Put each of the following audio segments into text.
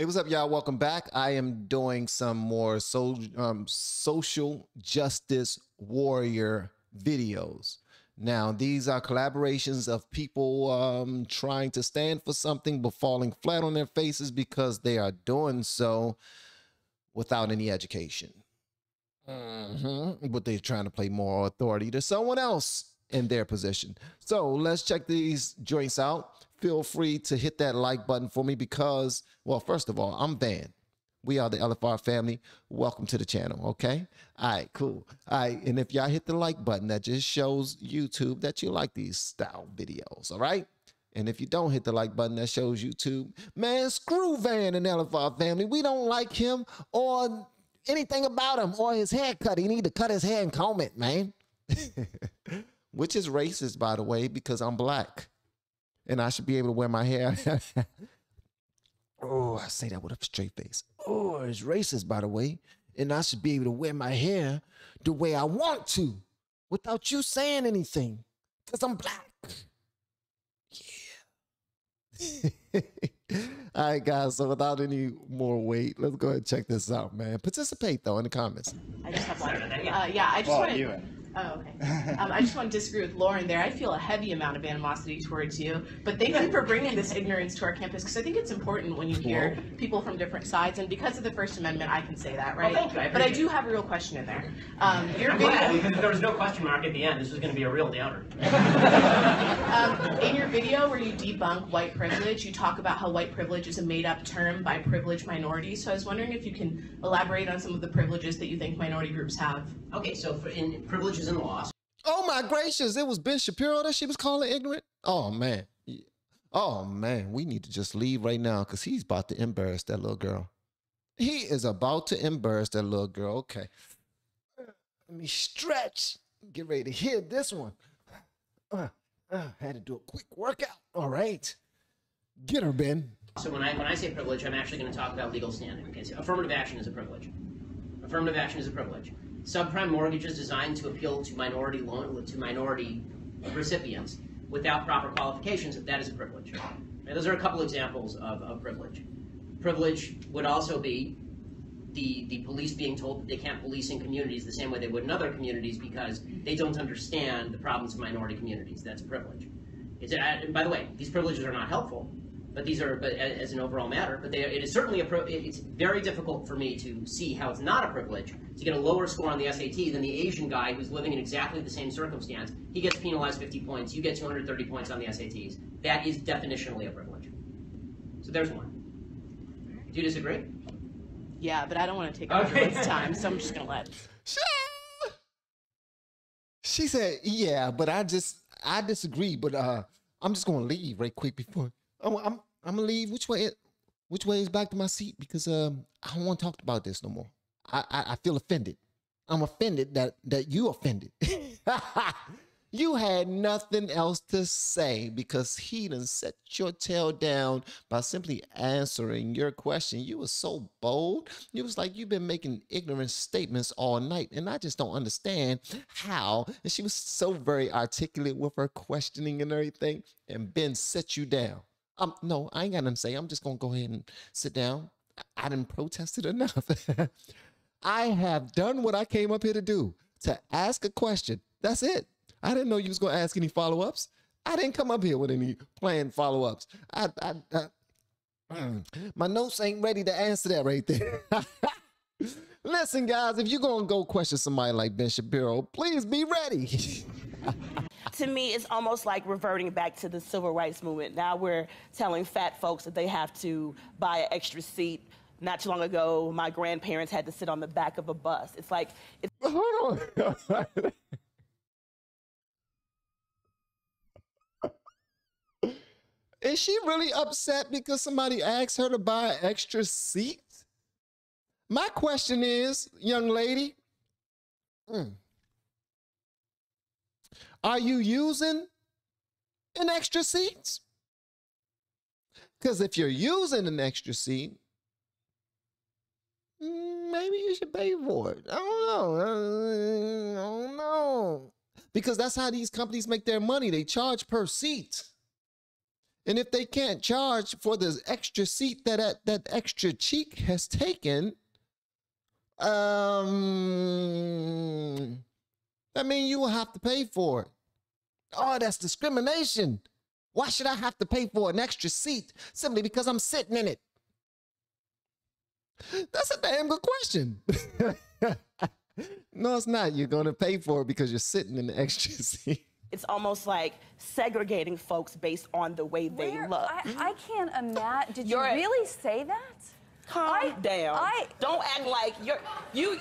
Hey, what's up, y'all? Welcome back. I am doing some more so, um, social justice warrior videos. Now, these are collaborations of people um, trying to stand for something but falling flat on their faces because they are doing so without any education. Mm-hmm. But they're trying to play more authority to someone else in their position. So let's check these joints out. Feel free to hit that like button for me because, well, first of all, I'm Van. We are the LFR family. Welcome to the channel. Okay. All right, cool. All right. And if y'all hit the like button, that just shows YouTube that you like these style videos. All right. And if you don't hit the like button, that shows YouTube, man, screw Van and LFR family. We don't like him or anything about him or his haircut. He need to cut his hair and comb it, man. Which is racist, by the way, because I'm black. And I should be able to wear my hair. oh, I say that with a straight face. Oh, it's racist, by the way. And I should be able to wear my hair the way I want to without you saying anything. Because I'm black. Yeah. All right, guys. So without any more wait, let's go ahead and check this out, man. Participate though in the comments. I just have one. Uh, yeah, I just Well, want you. to. Oh, okay. Um, I just want to disagree with Lauren there. I feel a heavy amount of animosity towards you, but thank you for bringing this ignorance to our campus because I think it's important when you hear people from different sides, and because of the First Amendment, I can say that, right? thank you. I but I do have a real question in there. Um, your I'm glad, video, because there was no question mark at the end. This was going to be a real downer. um, in your video where you debunk white privilege, you talk about how white privilege is a made-up term by privileged minorities. So I was wondering if you can elaborate on some of the privileges that you think minority groups have. Okay, so for, in privileges and loss, Oh my gracious, it was Ben Shapiro that she was calling ignorant. Oh man. Oh man, we need to just leave right now because he's about to embarrass that little girl. He is about to embarrass that little girl. Okay. Let me stretch. Get ready to hit this one. Uh, uh, had to do a quick workout. All right. Get her, Ben. so when I when I say privilege, I'm actually going to talk about legal standing. Okay, so affirmative action is a privilege. Affirmative action is a privilege. Subprime mortgages designed to appeal to minority loan to minority recipients without proper qualifications, that is a privilege. Right, those are a couple examples of, of privilege. Privilege would also be the, the police being told that they can't police in communities the same way they would in other communities because they don't understand the problems of minority communities. That's privilege. It's, uh, and by the way, these privileges are not helpful, but these are but as an overall matter. But they, it is certainly a. Pri- it- it's very difficult for me to see how it's not a privilege to get a lower score on the SAT than the Asian guy who's living in exactly the same circumstance. He gets penalized 50 points. You get 230 points on the SATs. That is definitionally a privilege. So there's one. Do you disagree? Yeah, but I don't want to take up Okay. everyone's time, so I'm just gonna let. She said, "Yeah, but I just I disagree. But uh, I'm just gonna leave right quick before I'm I'm, I'm gonna leave. Which way? Which way is back to my seat? Because um, I don't want to talk about this no more. I, I I feel offended. I'm offended that that you offended. you had nothing else to say because he done set your tail down by simply answering your question. You were so bold. You was like you've been making ignorant statements all night, and I just don't understand how. And she was so very articulate with her questioning and everything. And Ben set you down. Um, no, I ain't got nothing to say. I'm just gonna go ahead and sit down. I, I didn't protest it enough. I have done what I came up here to do to ask a question. That's it. I didn't know you was gonna ask any follow ups. I didn't come up here with any planned follow ups. I, I, I my notes ain't ready to answer that right there. Listen, guys, if you're gonna go question somebody like Ben Shapiro, please be ready. to me, it's almost like reverting back to the civil rights movement. Now we're telling fat folks that they have to buy an extra seat. Not too long ago, my grandparents had to sit on the back of a bus. It's like, it's Hold on. Is she really upset because somebody asked her to buy an extra seat? My question is, young lady, hmm, are you using an extra seat? Because if you're using an extra seat, maybe you should pay for it. I don't know. I don't know. Because that's how these companies make their money. They charge per seat. And if they can't charge for the extra seat that that, that extra cheek has taken, um, that means you will have to pay for it. Oh, that's discrimination. Why should I have to pay for an extra seat simply because I'm sitting in it? That's a damn good question. no, it's not. You're going to pay for it because you're sitting in the extra seat. It's almost like segregating folks based on the way they Where- look. I, I can't imagine. Did You're you a- really say that? Calm I- down. I- Don't act like you're you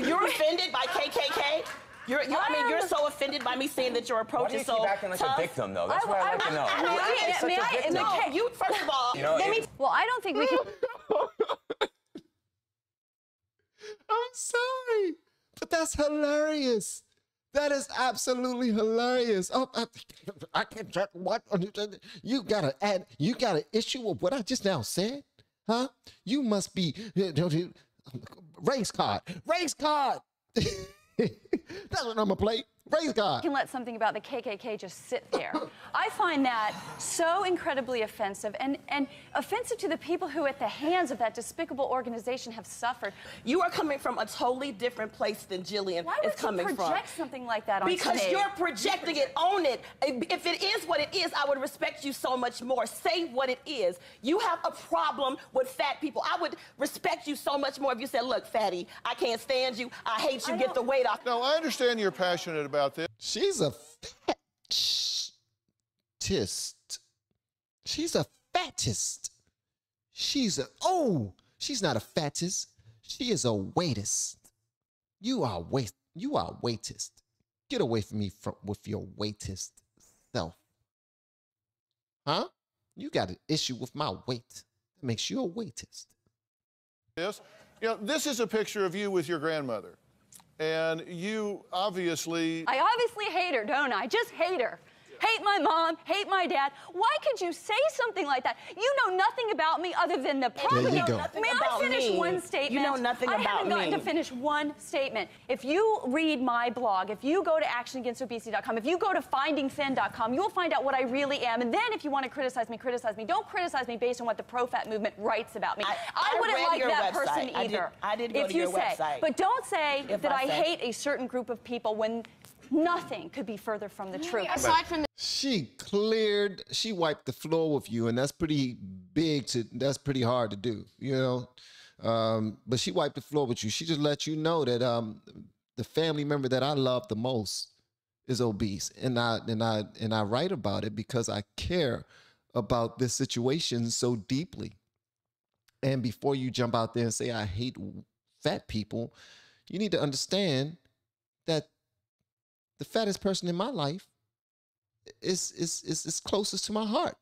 you're offended by KKK. You're, you I mean, you're so offended by me saying that your Why approach do you is keep so acting like tough. a victim, though? That's I- what I'd I- like to know. I- Why I- are you I- such may a I- victim? No, Okay. you first of all, You know, let me it- Well, I don't think we can. I'm sorry, but that's hilarious. That is absolutely hilarious. Oh, I, I can't. try- What you got to add? You got an issue with what I just now said, huh? You must be race card. Race card. that's what I'm gonna play. Race card. can let something about the KKK just sit there. I find that so incredibly offensive and, and offensive to the people who, at the hands of that despicable organization, have suffered. you are coming from a totally different place than Jillian Why is would you coming from. project something like that on Because stage? you're projecting it, on it. If it is what it is, I would respect you so much more. Say what it is. You have a problem with fat people. I would respect you so much more if you said, look, fatty, I can't stand you. I hate you. I Get the weight off. Now, I understand you're passionate about this. She's a fattist. She's a fattist. She's a oh, she's not a fattist. She is a waitist. You are wait. You are waitist. Get away from me from with your waitist self. Huh? You got an issue with my weight. That makes you a waitist. This, you know, this is a picture of you with your grandmother, and you obviously I obviously hate her, don't I? Just hate her. Hate my mom, hate my dad. Why could you say something like that? You know nothing about me other than the problem. you go. nothing May I finish me. one statement? You know nothing about me. I haven't gotten me. to finish one statement. If you read my blog, if you go to actionagainstobesity.com, if you go to findingthin.com, you will find out what I really am. And then if you want to criticize me, criticize me. Don't criticize me based on what the pro-fat movement writes about me. I- I wouldn't read like your that website. person I did- either. I did go if to you your say, website. But don't say If that I I hate a certain group of people when nothing could be further from the truth. Aside from She cleared, she wiped the floor with you, and that's pretty big to that's pretty hard to do, you know. Um, but she wiped the floor with you. She just let you know that um the family member that I love the most is obese. And I and I and I write about it because I care about this situation so deeply. And before you jump out there and say I hate fat people, you need to understand that the fattest person in my life is is is is closest to my heart.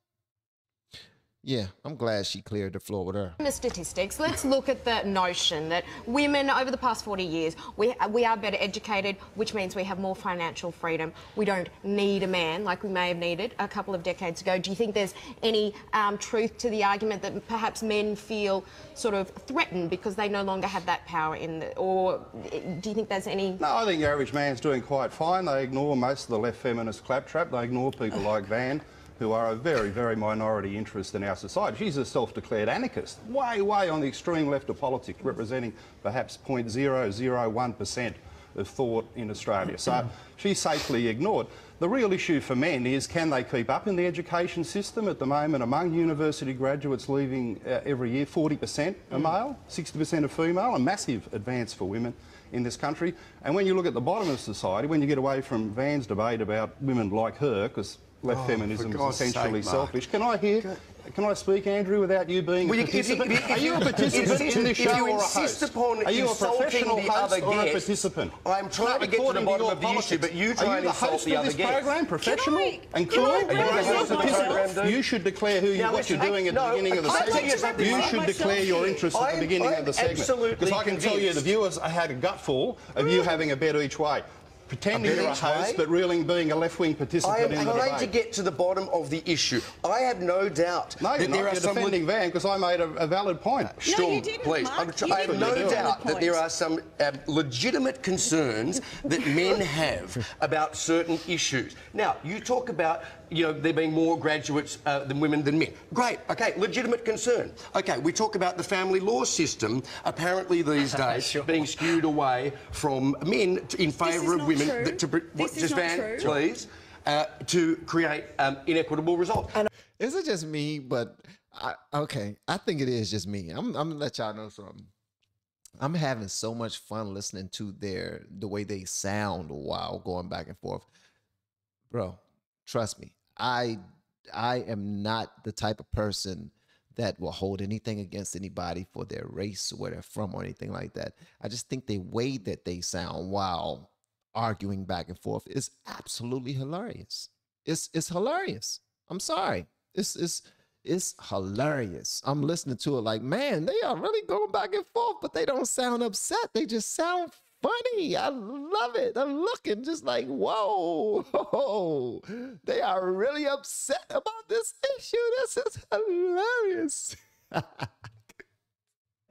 Yeah, I'm glad she cleared the floor with her. the statistics, let's look at the notion that women over the past 40 years, we, we are better educated, which means we have more financial freedom. We don't need a man like we may have needed a couple of decades ago. Do you think there's any um, truth to the argument that perhaps men feel sort of threatened because they no longer have that power in the, or do you think there's any No, I think the average man's doing quite fine. They ignore most of the left feminist claptrap. They ignore people like Van, who are a very, very minority interest in our society. She's a self-declared anarchist, way, way on the extreme left of politics, representing perhaps 0.001% of thought in Australia. So she's safely ignored. The real issue for men is can they keep up in the education system? At the moment, among university graduates leaving uh, every year, 40% are male, 60% are female, a massive advance for women in this country. And when you look at the bottom of society, when you get away from Van's debate about women like her, because left Oh, feminism is essentially sake, selfish. Can I hear? Can I speak, Andrew, without you being Well, a you- if you- participant? if you- are you a participant in this if show you or a insist host? upon are you a professional the host other or a guest, participant? I'm trying to get to the bottom of the issue, but you are try you and the insult host the of other this guest. program, professional I- and cool? Are you can I a present participant? You should declare who you, Now, what you're doing at the beginning of the to segment. You should declare your interest at the beginning of the segment. Because I can tell you the viewers had a gutful of you having a bet each way. Pretending A bet you're a each host, way? but really being a left-wing I participant am in the trying to get to the bottom of the issue. I have no doubt No, you're that not. there are You're some defending Van because I made a, a valid point. No, Storm, didn't, please. Mark. I'm tr- You I have no doubt valid that there are some um, legitimate concerns that men have about certain issues. Now, you talk about you know, there being more graduates uh, than women than men. Great, okay, legitimate concern. Okay, we talk about the family law system, apparently these days Sure. being skewed away from men to- in favour of women. true. that- to, what, This is just not Van, true. please, uh, to create um, inequitable results. Is it just me? But I, okay, I think it is just me. I'm, I'm gonna let y'all know something. I'm having so much fun listening to their the way they sound while going back and forth, bro. Trust me, I I am not the type of person that will hold anything against anybody for their race or where they're from or anything like that. I just think the way that they sound while arguing back and forth is absolutely hilarious. It's it's hilarious. I'm sorry. It's it's it's hilarious. I'm listening to it like, man, they are really going back and forth, but they don't sound upset. They just sound funny. I love it. I'm looking just like, whoa, whoa, they are really upset about this issue. This is hilarious.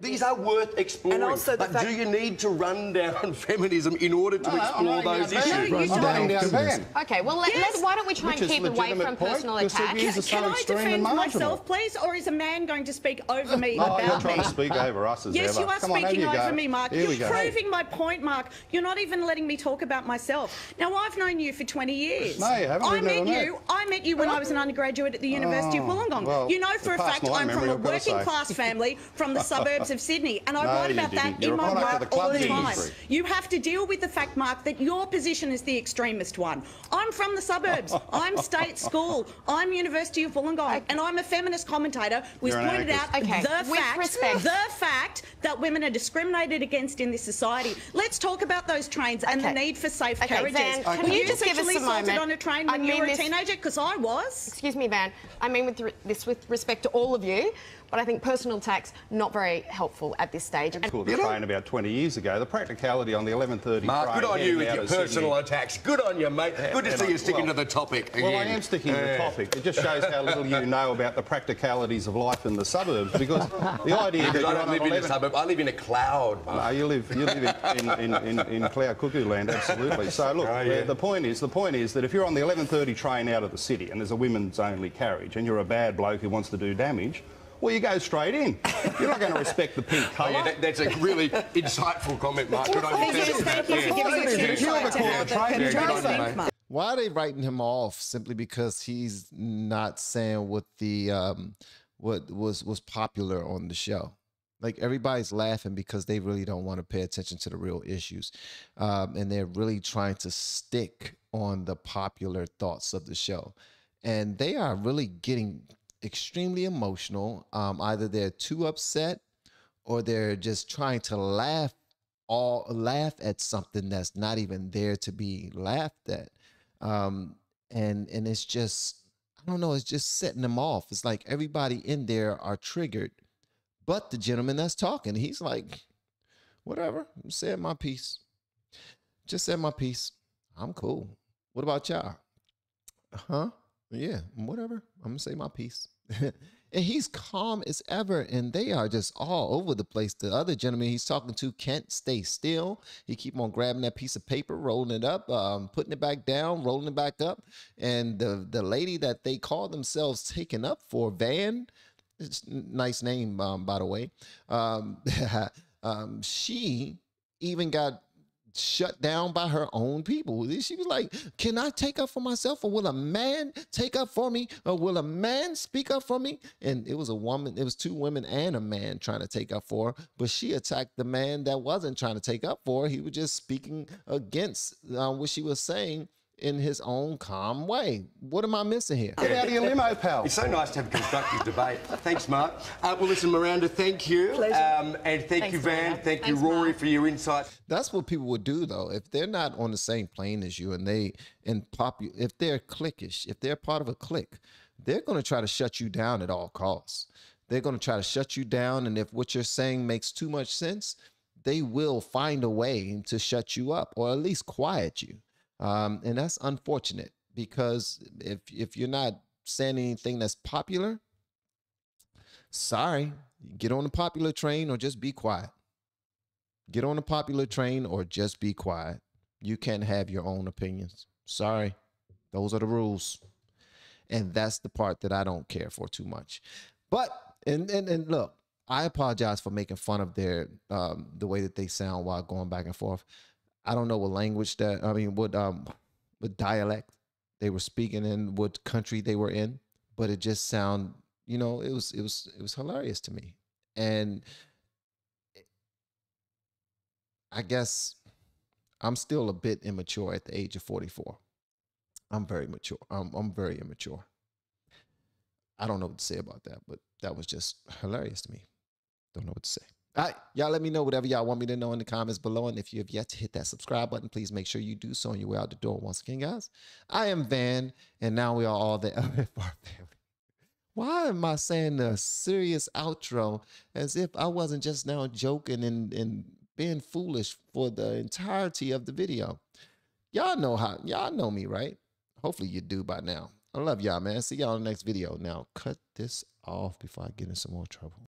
These are worth exploring. And also the but fact- do you need to run down feminism in order to No, explore running those issues? Van. you I'm don't. down Van. Okay, well, let, Yes. let, why don't we try Which and keep away from point, personal because attacks? These are so Can I defend myself, please, or is a man going to speak over me Oh, about you're trying me? to speak over us as Yes, ever. you are Come on, have speaking you go. over me, Mark. Here You're proving my point, Mark. You're not even letting me talk about myself. Now, I've known you for 20 years. No, you haven't. I met you. I met you when I was an oh. undergraduate at the University of Oh, Wollongong. you know for a fact I'm from a I've gotta working say. class family from the suburbs of Sydney, and I No, write about that. You're in my work the all the time. industry. You have to deal with the fact, Mark, that your position is the extremist one. I'm from the suburbs. I'm state school. I'm University of Wollongong, and I'm a feminist commentator. Was pointed out. Okay, the with fact, respect. the fact that women are discriminated against in this society. Let's talk about those trains and the need for safe Okay, carriages. Van, can you you just give us sexually a assaulted moment? on a train I when you mean were a this- teenager? Because I was. Excuse me, Van. I mean with re- this with respect to all of you, but I think personal attacks not very helpful at this stage. And- Called the train about 20 years ago. The practicality on the 11:30 Mark, train good on you with your personal Sydney. attacks. Good on you, mate. Good to yeah, see you sticking Well- to the topic. Well, I am sticking to the topic. It just shows how little you know about the practicalities of life in the suburbs because the idea that I don't on live in a 11 suburb. I live in a cloud. Mark. No, you live you live in, in, in, in, in cloud cuckoo land, absolutely. So look, Oh, yeah. the, the point is the point is that if you're on the 11:30 train out of the city and there's a women's only carriage and you're a bad bloke who wants to do damage, well, you go straight in. You're not going to respect the pink Oh, colour. yeah, that, that's a really insightful comment, Mark. Good on you. Thank you, thank you for giving us You're insight to how the train country driver, think, mate. Mark. Why are they writing him off simply because he's not saying what the um what was was popular on the show? Like everybody's laughing because they really don't want to pay attention to the real issues, um, and they're really trying to stick on the popular thoughts of the show, and they are really getting extremely emotional. Um, either they're too upset, or they're just trying to laugh all laugh at something that's not even there to be laughed at. Um and and it's just i don't know it's just setting them off. It's like everybody in there are triggered but the gentleman that's talking he's like whatever i'm saying my piece. Just said my piece. I'm cool. What about y'all? Huh yeah whatever. I'm gonna say my piece. And he's calm as ever and they are just all over the place. The other gentleman he's talking to can't stay still. He keep on grabbing that piece of paper rolling it up um, putting it back down rolling it back up. And the the lady that they call themselves taken up for van it's nice name um, by the way um, um, she even got shut down by her own people. She was like, Can I take up for myself? Or will a man take up for me? Or will a man speak up for me? And it was a woman, it was two women and a man trying to take up for her. But she attacked the man that wasn't trying to take up for her. He was just speaking against uh, what she was saying in his own calm way. What am I missing here? Get out of your limo, pal. It's so nice to have a constructive debate. Thanks, Mark. Uh, well, listen, Miranda, thank you. Um, and thank Thanks, you, Van. Miranda. Thank Thanks, you, Rory, Mark. for your insights. That's what people would do though. If they're not on the same plane as you and they and popu- if they're cliquish, if they're part of a clique, they're going to try to shut you down at all costs. They're going to try to shut you down and if what you're saying makes too much sense, they will find a way to shut you up or at least quiet you. Um, and that's unfortunate because if if you're not saying anything that's popular, sorry, get on the popular train or just be quiet. Get on the popular train or just be quiet. You can't have your own opinions. Sorry. Those are the rules. and that's the part that I don't care for too much. But and and, and look, I apologize for making fun of their um, the way that they sound while going back and forth. I don't know what language that I mean what um what dialect they were speaking in, what country they were in, but it just sound you know it was it was it was hilarious to me, and I guess I'm still a bit immature at the age of 44. I'm very mature. I'm, I'm very immature. I don't know what to say about that, but that was just hilarious to me. Don't know what to say. Y'all let me know whatever y'all want me to know in the comments below. And if you have yet to hit that subscribe button, please make sure you do so on your way out the door. Once again, guys, I am Van, and now we are all the LFR family. Why am I saying a serious outro as if I wasn't just now joking and, and being foolish for the entirety of the video? Y'all know how, y'all know me, right? Hopefully you do by now. I love y'all, man. See y'all in the next video. Now, cut this off before I get in some more trouble.